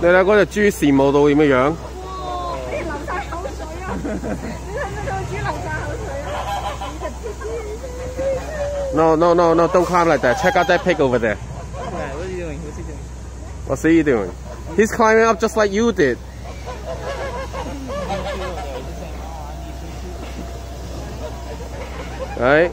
你睇嗰只猪羡慕到点样样？哇！你流晒口水啊！你睇唔睇到猪流晒口水啊？No, no, no, no! Don't climb like that. Check out that pig over there. What are you doing? What's he doing? What's he doing? He's climbing up just like you did. Right?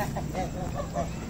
Gracias.